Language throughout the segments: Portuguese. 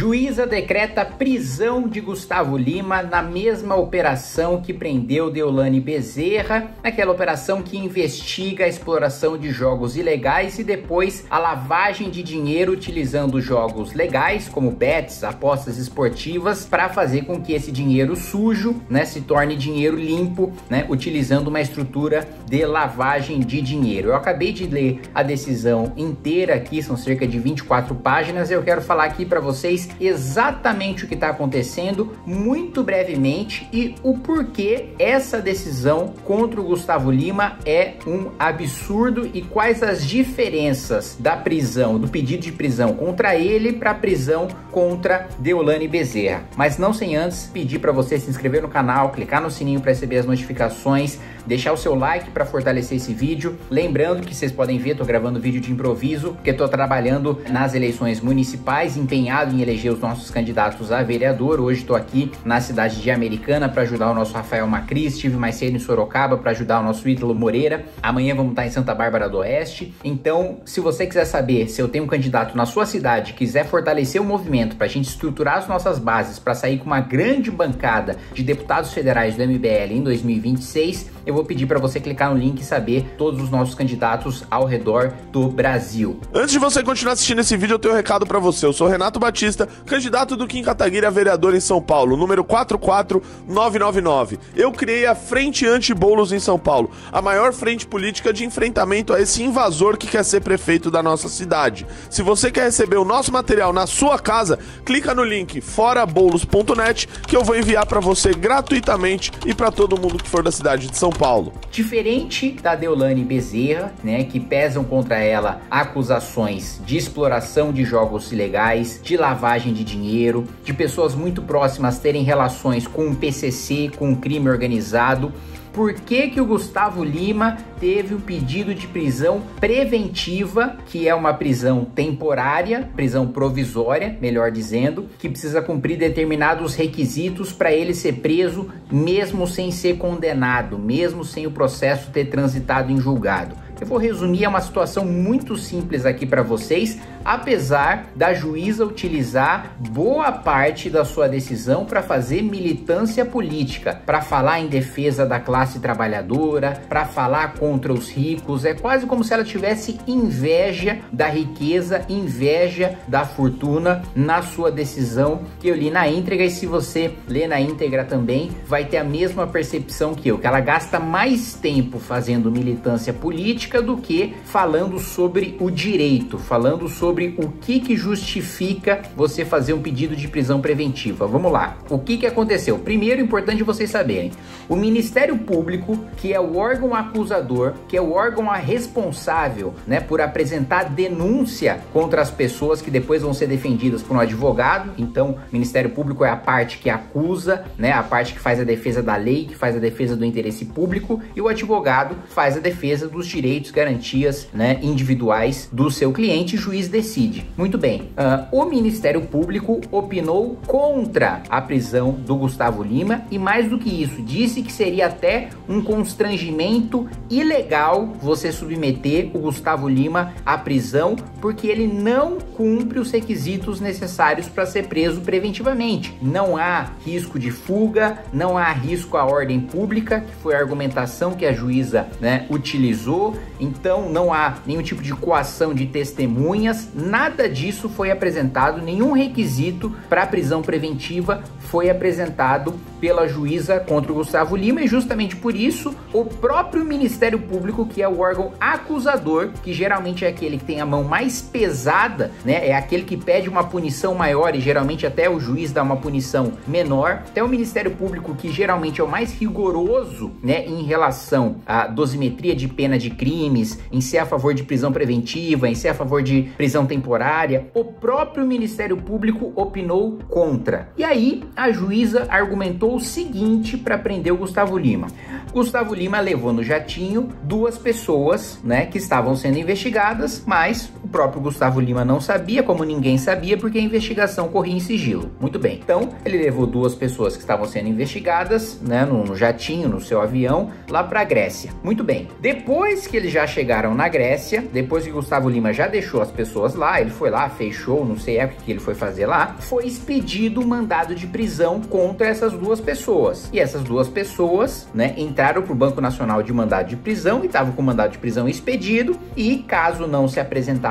Juíza decreta prisão de Gustavo Lima na mesma operação que prendeu Deolane Bezerra, naquela operação que investiga a exploração de jogos ilegais e depois a lavagem de dinheiro utilizando jogos legais, como bets, apostas esportivas, para fazer com que esse dinheiro sujo né, se torne dinheiro limpo, né, utilizando uma estrutura de lavagem de dinheiro. Eu acabei de ler a decisão inteira aqui, são cerca de 24 páginas, eu quero falar aqui para vocês exatamente o que está acontecendo, muito brevemente, e o porquê essa decisão contra o Gustavo Lima é um absurdo e quais as diferenças da prisão, do pedido de prisão contra ele para a prisão contra Deolane Bezerra. Mas não sem antes pedir para você se inscrever no canal, clicar no sininho para receber as notificações, deixar o seu like para fortalecer esse vídeo. Lembrando que vocês podem ver, estou gravando vídeo de improviso, porque estou trabalhando nas eleições municipais, empenhado em eleger os nossos candidatos a vereador. Hoje estou aqui na cidade de Americana para ajudar o nosso Rafael Macris, estive mais cedo em Sorocaba para ajudar o nosso Ítalo Moreira. Amanhã vamos estar em Santa Bárbara do Oeste. Então, se você quiser saber se eu tenho um candidato na sua cidade, quiser fortalecer o movimento para a gente estruturar as nossas bases para sair com uma grande bancada de deputados federais do MBL em 2026, eu vou pedir para você clicar no link e saber todos os nossos candidatos ao redor do Brasil. Antes de você continuar assistindo esse vídeo, eu tenho um recado para você. Eu sou Renato Batista, candidato do Kim Kataguiri a vereador em São Paulo, número 44999. Eu criei a Frente Anti-Bolos em São Paulo, a maior frente política de enfrentamento a esse invasor que quer ser prefeito da nossa cidade. Se você quer receber o nosso material na sua casa, clica no link forabolos.net que eu vou enviar para você gratuitamente e para todo mundo que for da cidade de São Paulo. Diferente da Deolane Bezerra, né, que pesam contra ela acusações de exploração de jogos ilegais, de lavagem de dinheiro, de pessoas muito próximas terem relações com o PCC, com o crime organizado, por que, que o Gustavo Lima teve um pedido de prisão preventiva, que é uma prisão temporária, prisão provisória, melhor dizendo, que precisa cumprir determinados requisitos para ele ser preso, mesmo sem ser condenado, mesmo sem o processo ter transitado em julgado. Eu vou resumir, é uma situação muito simples aqui para vocês, apesar da juíza utilizar boa parte da sua decisão para fazer militância política, para falar em defesa da classe trabalhadora, para falar contra os ricos. É quase como se ela tivesse inveja da riqueza, inveja da fortuna na sua decisão que eu li na íntegra. E se você ler na íntegra também, vai ter a mesma percepção que eu, que ela gasta mais tempo fazendo militância política do que falando sobre o direito, falando sobre o que, que justifica você fazer um pedido de prisão preventiva. Vamos lá. O que, que aconteceu? Primeiro, importante vocês saberem: o Ministério Público, que é o órgão acusador, que é o órgão responsável né, por apresentar denúncia contra as pessoas que depois vão ser defendidas por um advogado. Então, o Ministério Público é a parte que acusa, né, a parte que faz a defesa da lei, que faz a defesa do interesse público, e o advogado faz a defesa dos direitos direitos, garantias né, individuais do seu cliente, o juiz decide. Muito bem, uh, o Ministério Público opinou contra a prisão do Gustavo Lima e, mais do que isso, disse que seria até um constrangimento ilegal você submeter o Gustavo Lima à prisão porque ele não cumpre os requisitos necessários para ser preso preventivamente. Não há risco de fuga, não há risco à ordem pública, que foi a argumentação que a juíza né, utilizou, então não há nenhum tipo de coação de testemunhas, nada disso foi apresentado, nenhum requisito para prisão preventiva foi apresentado pela juíza contra o Gustavo Lima e justamente por isso o próprio Ministério Público, que é o órgão acusador, que geralmente é aquele que tem a mão mais pesada, né? É aquele que pede uma punição maior e geralmente até o juiz dá uma punição menor. Até o Ministério Público, que geralmente é o mais rigoroso, né, em relação à dosimetria de pena de crimes, em ser a favor de prisão preventiva, em ser a favor de prisão temporária, o próprio Ministério Público opinou contra. E aí a juíza argumentou o seguinte para prender o Gustavo Lima. Gustavo Lima levou no jatinho duas pessoas, né, que estavam sendo investigadas, mas próprio Gustavo Lima não sabia, como ninguém sabia, porque a investigação corria em sigilo. Muito bem. Então, ele levou duas pessoas que estavam sendo investigadas, né, no, jatinho, no seu avião, lá para a Grécia. Muito bem. Depois que eles já chegaram na Grécia, depois que Gustavo Lima já deixou as pessoas lá, ele foi lá, fez show, não sei é o que ele foi fazer lá, foi expedido um mandado de prisão contra essas duas pessoas. E essas duas pessoas, né, entraram pro Banco Nacional de mandado de prisão e estavam com o mandado de prisão expedido e caso não se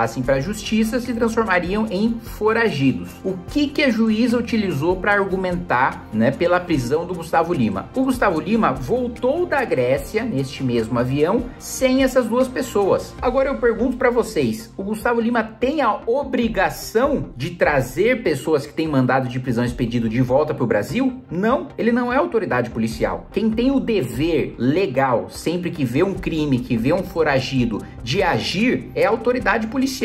apresentassem para a justiça, se transformariam em foragidos. O que que a juíza utilizou para argumentar, né, pela prisão do Gustavo Lima? O Gustavo Lima voltou da Grécia neste mesmo avião sem essas duas pessoas. Agora eu pergunto para vocês, o Gustavo Lima tem a obrigação de trazer pessoas que têm mandado de prisão expedido de volta para o Brasil? Não, ele não é autoridade policial. Quem tem o dever legal, sempre que vê um crime, que vê um foragido, de agir é a autoridade policial,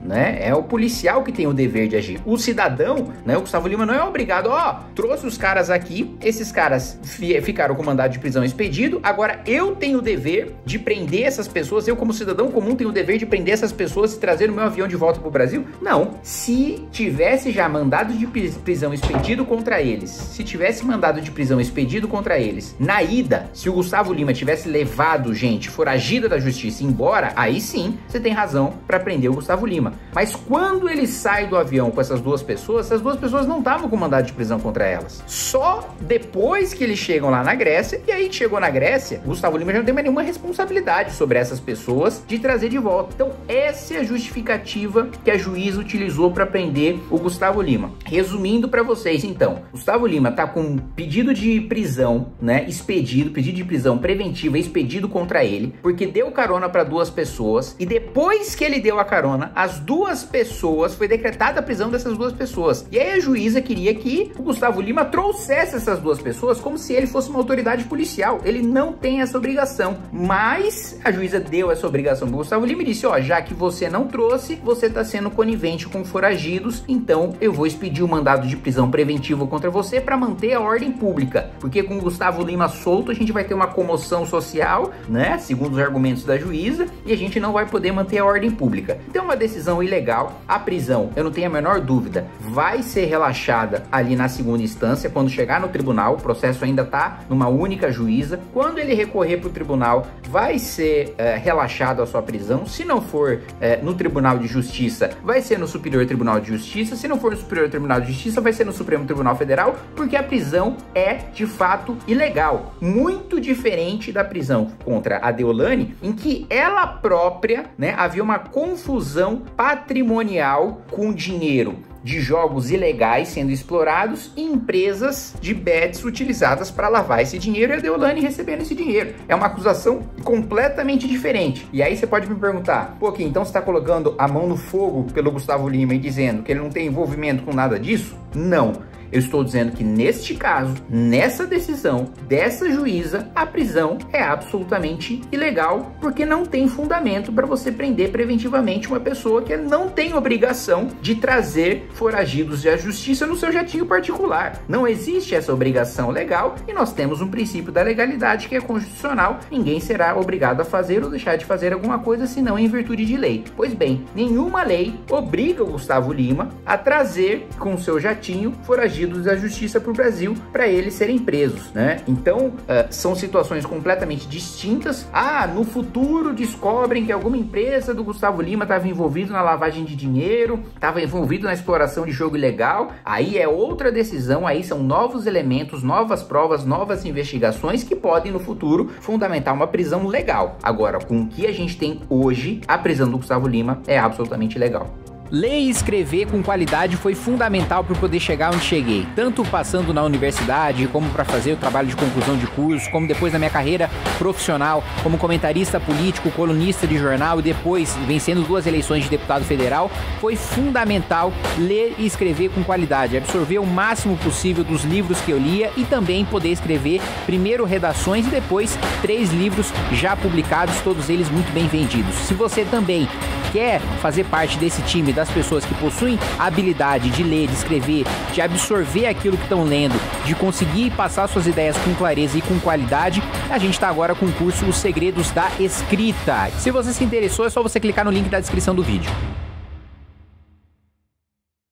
né? É o policial que tem o dever de agir. O cidadão, né? O Gustavo Lima não é obrigado, ó, oh, trouxe os caras aqui, esses caras ficaram com mandado de prisão expedido, agora eu tenho o dever de prender essas pessoas, eu como cidadão comum tenho o dever de prender essas pessoas e trazer o meu avião de volta pro Brasil? Não. Se tivesse já mandado de prisão expedido contra eles, se tivesse mandado de prisão expedido contra eles, na ida, se o Gustavo Lima tivesse levado gente foragida da justiça embora, aí sim você tem razão para prender o Gustavo Lima. Mas quando ele sai do avião com essas duas pessoas, essas duas pessoas não estavam com mandado de prisão contra elas. Só depois que eles chegam lá na Grécia, e aí chegou na Grécia, Gustavo Lima já não tem mais nenhuma responsabilidade sobre essas pessoas de trazer de volta. Então, essa é a justificativa que a juíza utilizou para prender o Gustavo Lima. Resumindo para vocês, então, Gustavo Lima tá com pedido de prisão, né, expedido, pedido de prisão preventiva expedido contra ele, porque deu carona para duas pessoas e depois que ele deu a carona, as duas pessoas foi decretada a prisão dessas duas pessoas. E aí a juíza queria que o Gustavo Lima trouxesse essas duas pessoas como se ele fosse uma autoridade policial. Ele não tem essa obrigação, mas a juíza deu essa obrigação pro Gustavo Lima e disse: "Ó, já que você não trouxe, você está sendo conivente com foragidos, então eu vou expedir o um mandado de prisão preventivo contra você para manter a ordem pública, porque com o Gustavo Lima solto a gente vai ter uma comoção social, né, segundo os argumentos da juíza, e a gente não vai poder manter a ordem pública. Então, é uma decisão ilegal. A prisão, eu não tenho a menor dúvida, vai ser relaxada ali na segunda instância quando chegar no tribunal. O processo ainda está numa única juíza. Quando ele recorrer para o tribunal, vai ser é, relaxado a sua prisão. Se não for é, no Tribunal de Justiça, vai ser no Superior Tribunal de Justiça. Se não for no Superior Tribunal de Justiça, vai ser no Supremo Tribunal Federal, porque a prisão é de fato ilegal. Muito diferente da prisão contra a Deolane, em que ela própria, né, havia uma confusão patrimonial com dinheiro de jogos ilegais sendo explorados e empresas de bets utilizadas para lavar esse dinheiro e a Deolane recebendo esse dinheiro. É uma acusação completamente diferente. E aí você pode me perguntar, pô, então você está colocando a mão no fogo pelo Gustavo Lima e dizendo que ele não tem envolvimento com nada disso? Não. Eu estou dizendo que neste caso, nessa decisão dessa juíza, a prisão é absolutamente ilegal, porque não tem fundamento para você prender preventivamente uma pessoa que não tem obrigação de trazer foragidos à justiça no seu jatinho particular. Não existe essa obrigação legal e nós temos um princípio da legalidade que é constitucional. Ninguém será obrigado a fazer ou deixar de fazer alguma coisa senão em virtude de lei. Pois bem, nenhuma lei obriga o Gustavo Lima a trazer com seu jatinho foragidos pedidos da justiça para o Brasil para eles serem presos, né? Então uh, são situações completamente distintas. Ah, no futuro descobrem que alguma empresa do Gustavo Lima estava envolvido na lavagem de dinheiro, estava envolvido na exploração de jogo ilegal. Aí é outra decisão, aí são novos elementos, novas provas, novas investigações que podem no futuro fundamentar uma prisão legal. Agora, com o que a gente tem hoje, a prisão do Gustavo Lima é absolutamente legal. Ler e escrever com qualidade foi fundamental para poder chegar onde cheguei, tanto passando na universidade, como para fazer o trabalho de conclusão de curso, como depois na minha carreira profissional, como comentarista político, colunista de jornal e depois vencendo duas eleições de deputado federal, foi fundamental ler e escrever com qualidade, absorver o máximo possível dos livros que eu lia e também poder escrever primeiro redações e depois três livros já publicados, todos eles muito bem vendidos. Se você também quer fazer parte desse time das pessoas que possuem a habilidade de ler, de escrever, de absorver aquilo que estão lendo, de conseguir passar suas ideias com clareza e com qualidade, a gente está agora com o curso Os Segredos da Escrita. Se você se interessou, é só você clicar no link da descrição do vídeo.